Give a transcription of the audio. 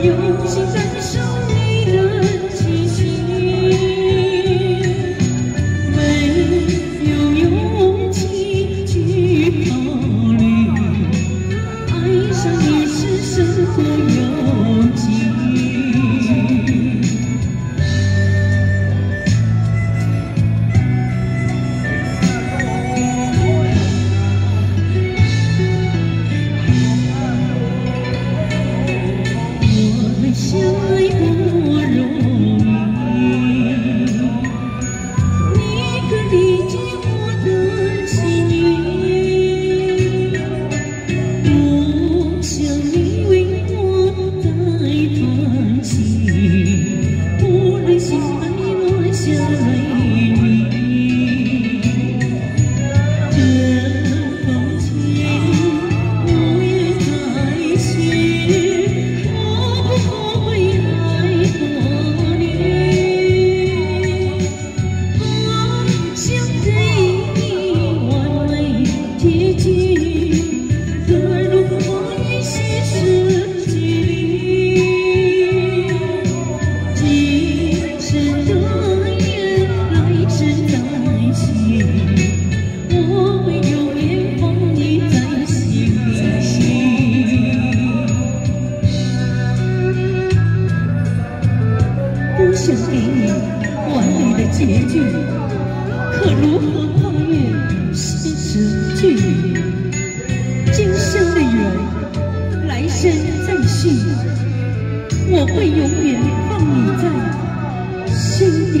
有些。结局，可如何跨越生死距离？今生的缘，来生再续。我会永远放你在心底。